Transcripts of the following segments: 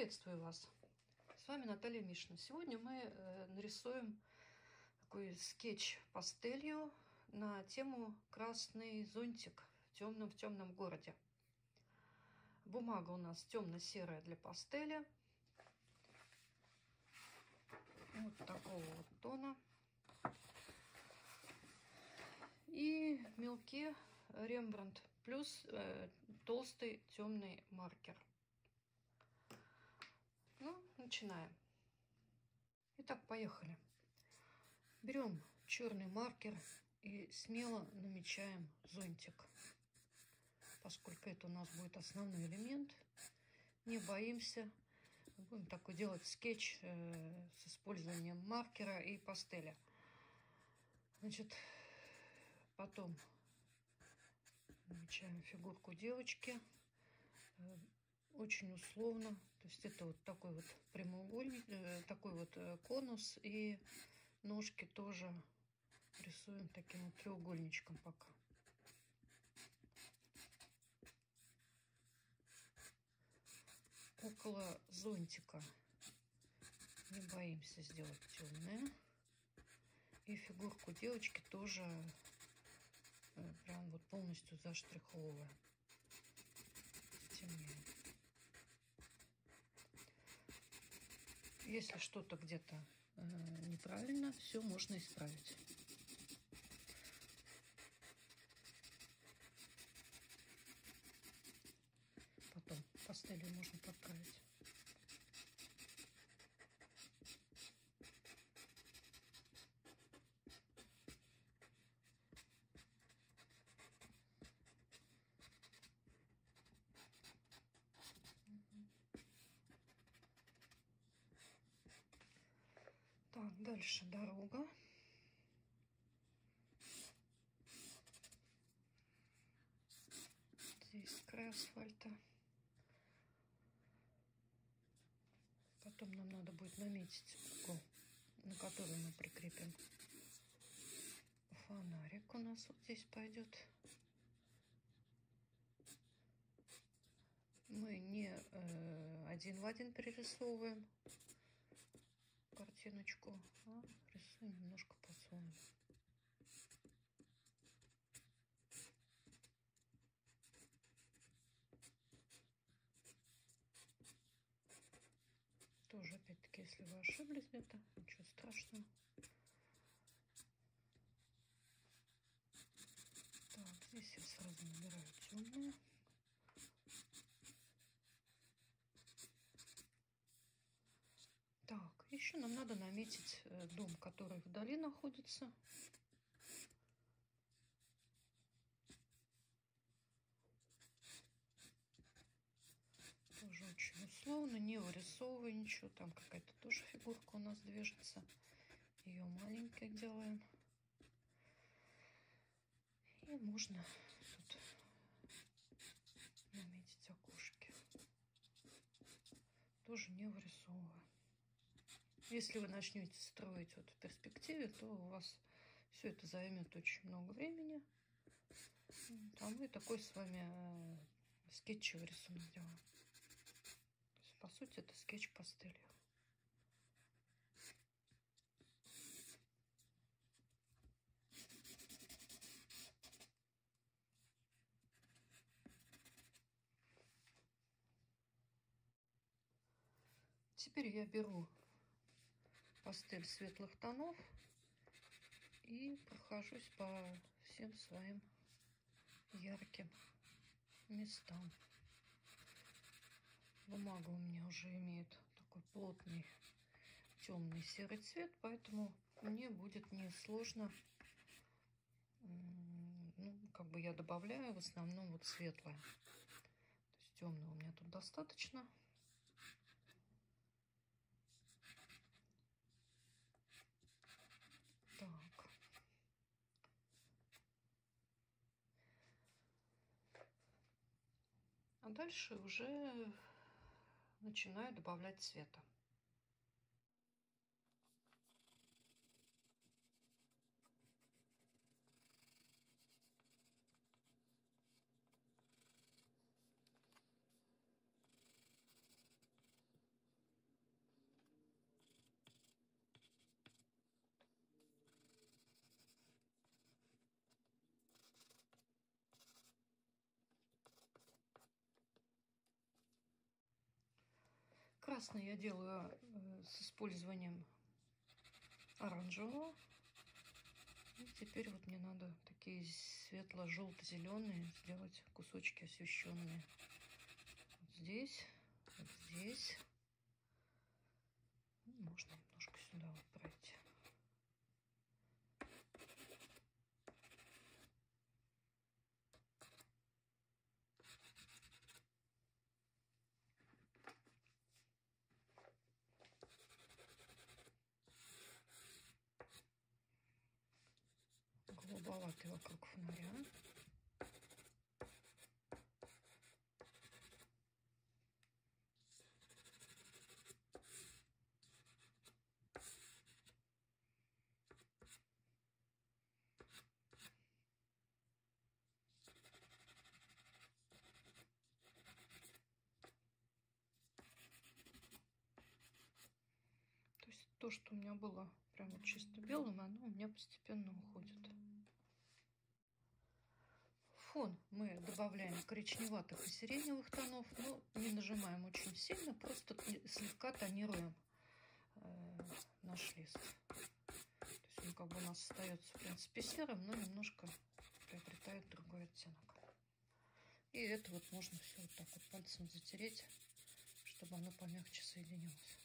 Приветствую вас! С вами Наталья Мишина. Сегодня мы э, нарисуем такой скетч пастелью на тему «Красный зонтик в темном в темном городе». Бумага у нас темно-серая для пастели. Вот такого вот тона. И мелки Рембрандт плюс э, толстый темный маркер. Начинаем. Итак, поехали. Берем черный маркер и смело намечаем зонтик. Поскольку это у нас будет основной элемент, не боимся. Будем такой делать скетч э, с использованием маркера и пастеля. Значит, потом намечаем фигурку девочки э, очень условно. То есть это вот такой вот прямоугольник, э, такой вот э, конус. И ножки тоже рисуем таким вот треугольничком пока. Около зонтика не боимся сделать темное. И фигурку девочки тоже э, прям вот полностью заштриховываем. Темнее. Если что-то где-то э, неправильно, все можно исправить. Потом пастелью можно подправить. Так, дальше дорога. Здесь край асфальта. Потом нам надо будет наметить угол, на который мы прикрепим фонарик. У нас вот здесь пойдет. Мы не э, один в один перерисовываем картиночку, а рисуем немножко по-своему. Тоже, опять-таки, если вы ошиблись где-то, ничего страшного. Так, здесь я сразу набираю темную. Так, еще нам надо наметить э, дом, который вдали находится. Тоже очень условно, не вырисовывая ничего. Там какая-то тоже фигурка у нас движется. Ее маленькой делаем. И можно тут наметить окошки. Тоже не вырисовывая. Если вы начнете строить вот в перспективе, то у вас все это займет очень много времени. А мы такой с вами э, скетчевый рисунок делаем. По сути, это скетч пастелью. Теперь я беру пастель светлых тонов и прохожусь по всем своим ярким местам. Бумага у меня уже имеет такой плотный темный серый цвет, поэтому мне будет несложно. Ну, как бы я добавляю в основном вот светлое. То есть темного у меня тут достаточно. Так. Дальше уже начинаю добавлять цвета. Красный я делаю э, с использованием оранжевого. И теперь вот мне надо такие светло-желто-зеленые сделать кусочки освещенные. Вот здесь, вот здесь. Можно немножко сюда вот пройти. Вокруг фонаря. То есть то, что у меня было прямо чисто белым, оно у меня постепенно уходит фон мы добавляем коричневатых и сиреневых тонов, но не нажимаем очень сильно, просто слегка тонируем э, наш лист. То есть он как бы у нас остается, в принципе, серым, но немножко приобретает другой оттенок. И это вот можно все вот так вот пальцем затереть, чтобы оно помягче соединилось.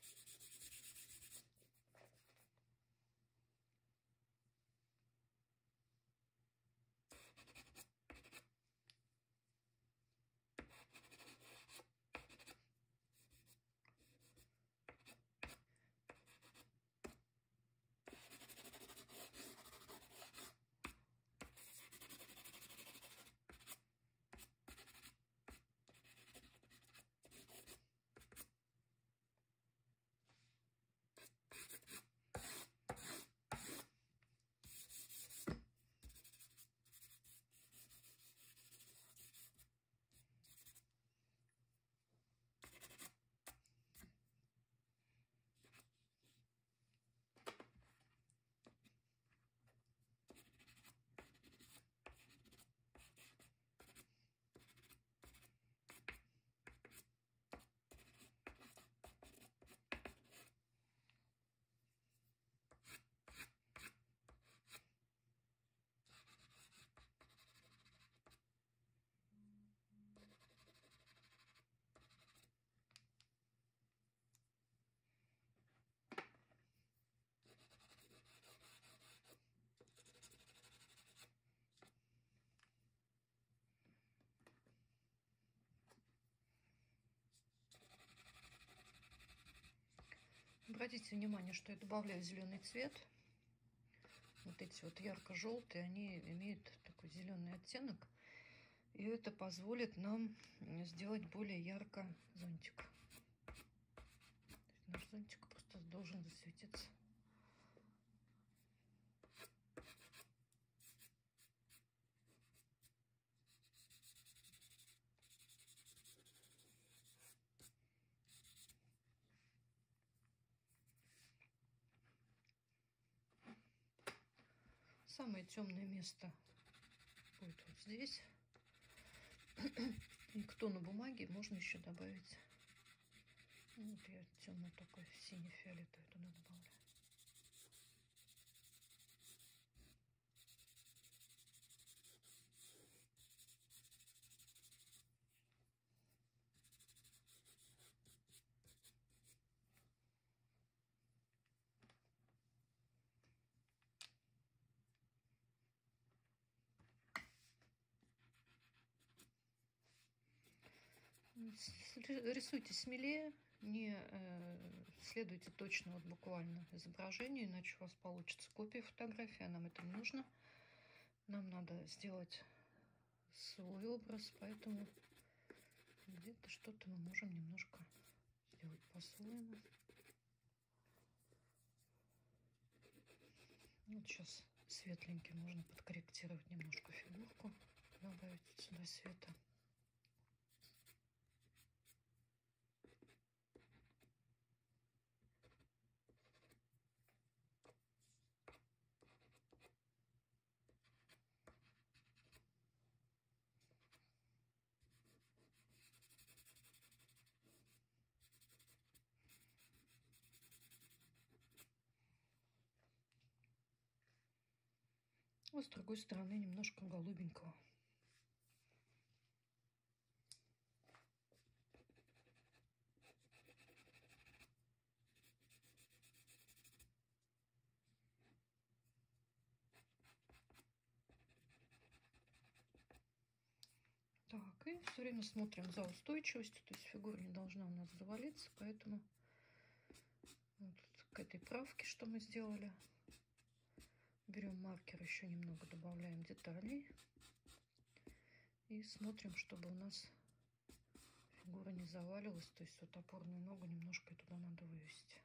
Обратите внимание, что я добавляю зеленый цвет. Вот эти вот ярко-желтые, они имеют такой зеленый оттенок. И это позволит нам сделать более ярко зонтик. Наш зонтик просто должен засветиться. Самое темное место будет вот здесь. И кто на бумаге, можно еще добавить. Ну, вот я темно такой синий-фиолетовый туда добавляю. Рисуйте смелее, не э, следуйте точно вот буквально изображению, иначе у вас получится копия фотографии, а нам это не нужно. Нам надо сделать свой образ, поэтому где-то что-то мы можем немножко сделать по-своему. Вот сейчас светленьким можно подкорректировать немножко фигурку, добавить сюда света. А с другой стороны немножко голубенького. Так, и все время смотрим за устойчивостью, то есть фигура не должна у нас завалиться, поэтому вот к этой правке, что мы сделали, берем маркер, еще немного добавляем деталей и смотрим, чтобы у нас фигура не завалилась, то есть вот опорную ногу немножко туда надо вывести.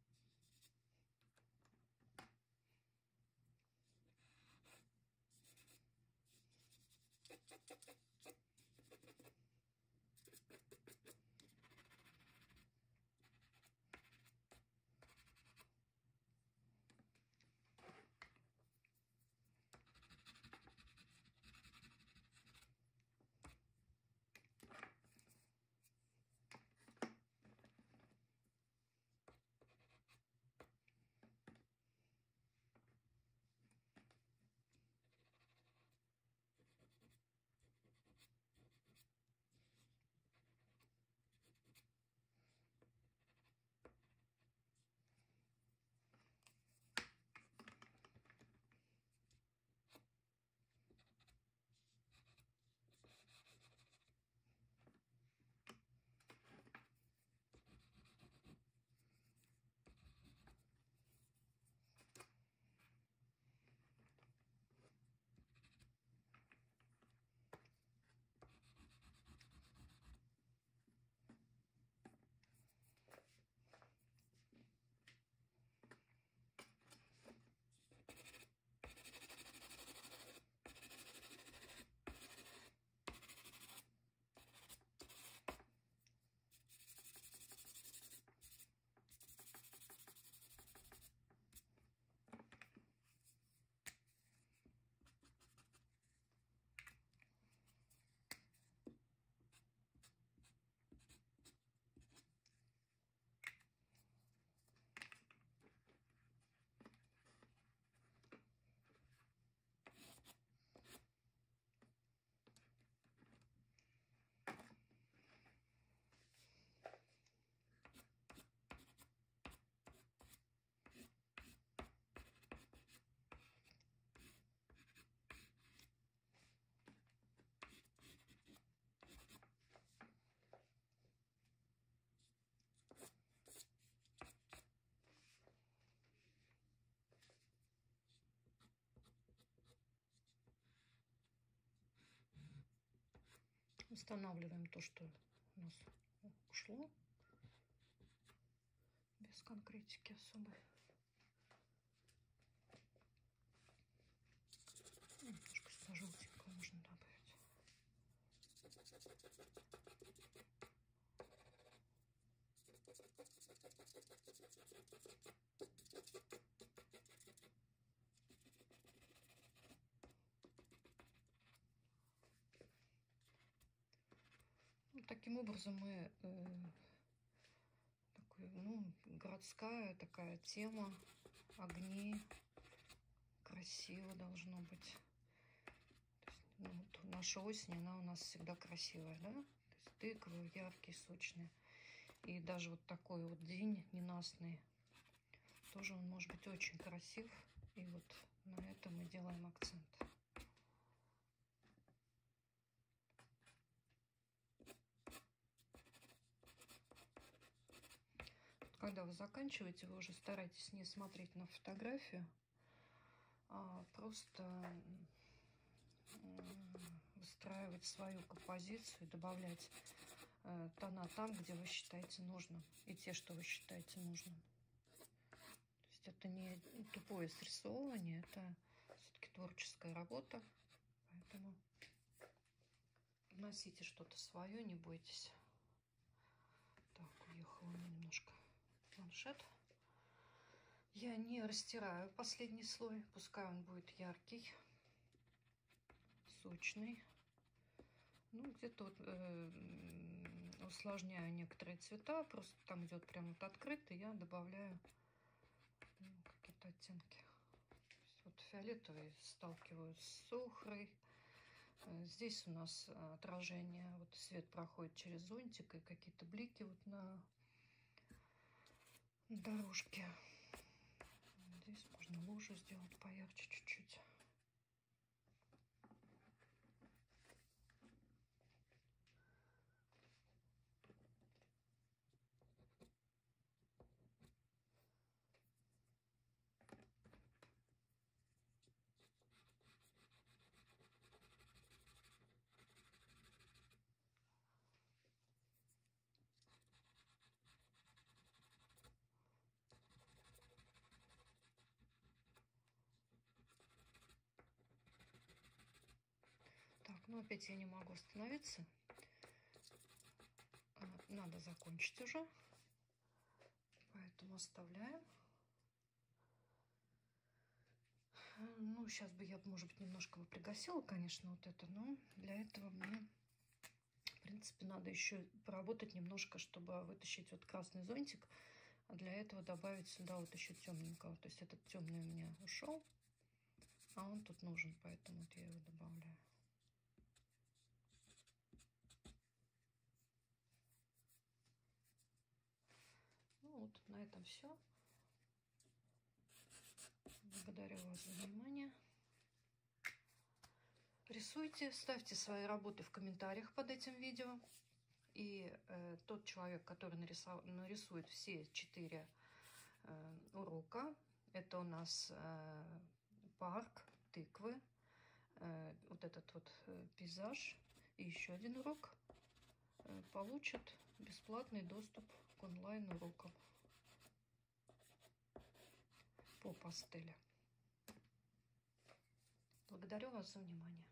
Устанавливаем то, что у нас ушло без конкретики особой. Немножко сюда желтенького можно добавить. Таким образом мы э, такой, ну, городская такая тема, огни, красиво должно быть. Есть, ну, вот наша осень, она у нас всегда красивая, да? То есть тыквы яркие, сочные. И даже вот такой вот день ненастный, тоже он может быть очень красив. И вот на этом мы делаем акцент. Когда вы заканчиваете, вы уже старайтесь не смотреть на фотографию, а просто выстраивать свою композицию, добавлять э, тона там, где вы считаете нужным, и те, что вы считаете нужным. То есть это не тупое срисовывание, это все-таки творческая работа, поэтому вносите что-то свое, не бойтесь. Так, уехала немножко планшет. Я не растираю последний слой, пускай он будет яркий, сочный. Ну, где-то вот э, усложняю некоторые цвета, просто там идет прям вот открытый, я добавляю ну, какие-то оттенки. Вот фиолетовый сталкиваю с сухрой. Э, здесь у нас отражение, вот свет проходит через зонтик и какие-то блики вот на дорожке. Здесь можно лужу сделать поярче чуть-чуть. Но ну, опять я не могу остановиться. А, надо закончить уже. Поэтому оставляем. Ну, сейчас бы я, может быть, немножко бы пригасила, конечно, вот это. Но для этого мне, в принципе, надо еще поработать немножко, чтобы вытащить вот красный зонтик. А для этого добавить сюда вот еще темненького. То есть этот темный у меня ушел, а он тут нужен, поэтому вот я его добавляю. Вот на этом все. Благодарю вас за внимание. Рисуйте, ставьте свои работы в комментариях под этим видео. И э, тот человек, который нарисов... нарисует все четыре э, урока, это у нас э, парк, тыквы, э, вот этот вот э, пейзаж и еще один урок, э, получит бесплатный доступ к онлайн-урокам по пастели. Благодарю вас за внимание.